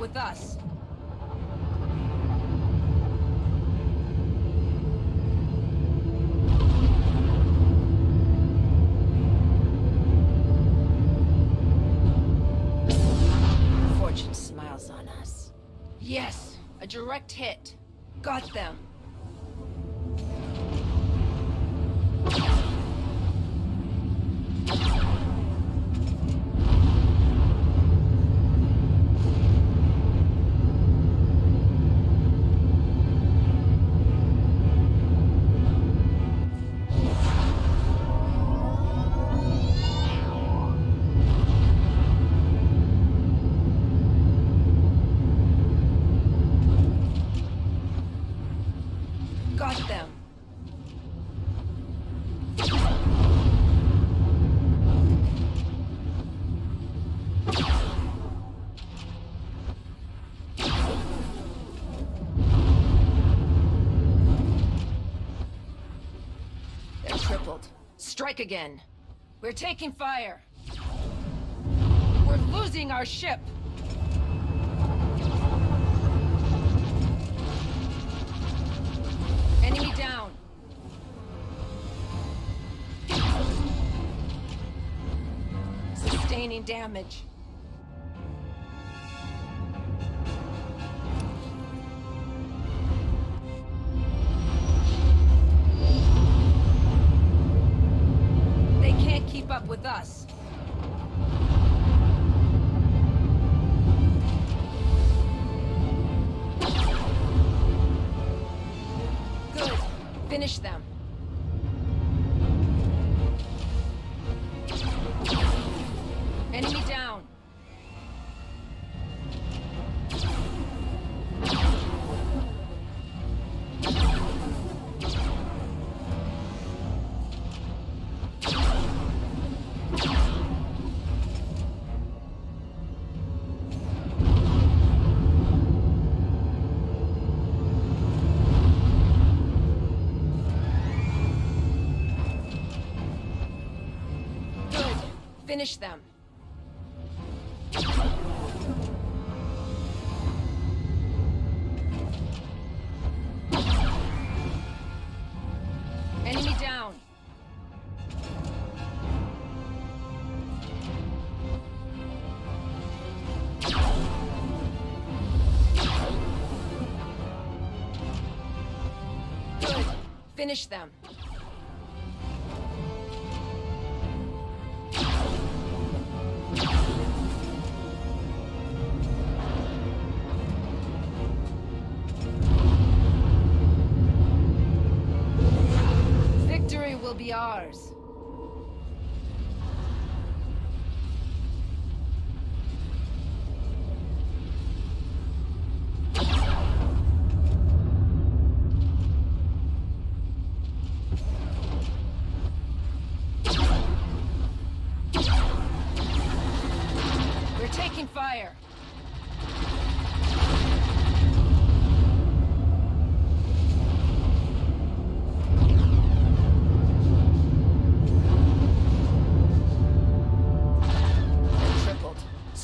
with us. Fortune smiles on us. Yes, a direct hit. Got them. Strike again. We're taking fire. We're losing our ship. Enemy down. Sustaining damage. Finish them. Enemy down. Finish them. Ours. We're taking fire.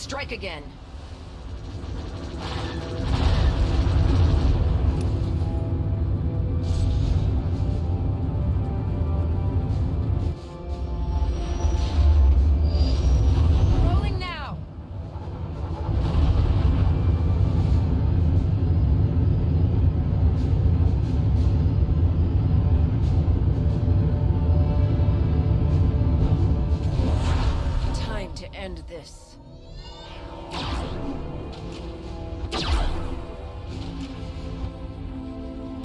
Strike again.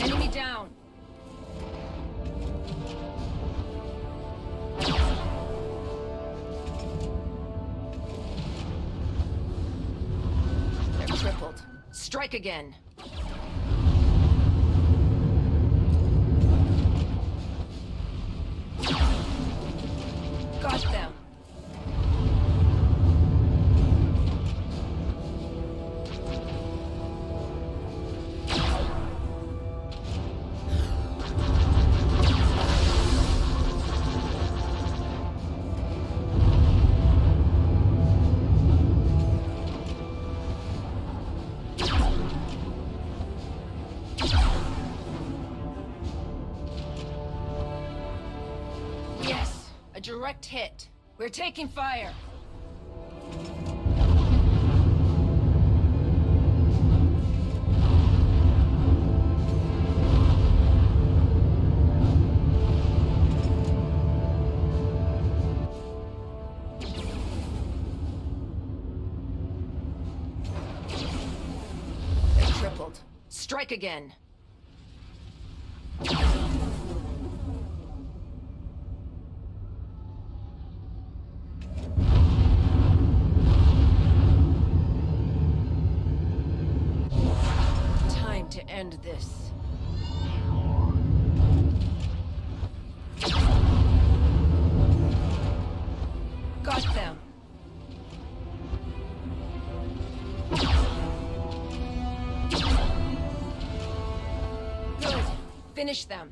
Enemy down. They're crippled. Strike again. Direct hit. We're taking fire. They're crippled. Strike again. This. Got them. Good. Finish them.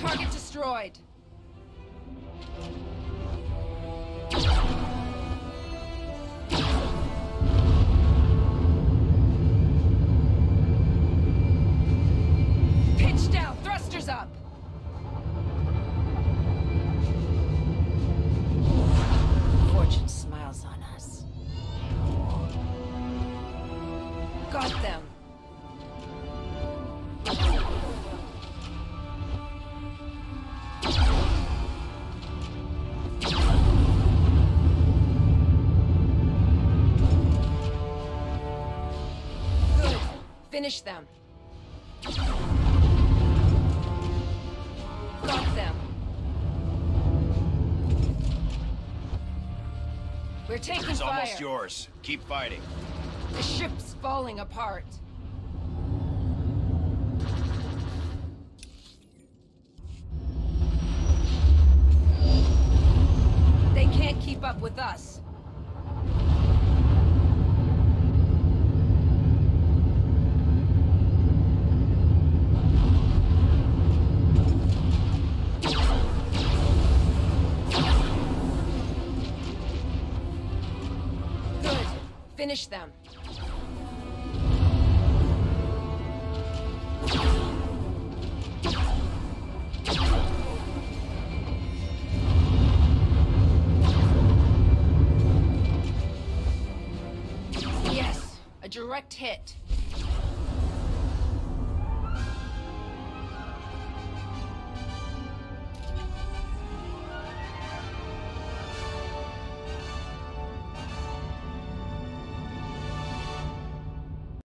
Target destroyed. Finish them. Got them. We're taking It's fire. almost yours. Keep fighting. The ship's falling apart. They can't keep up with us. Finish them. Yes, a direct hit.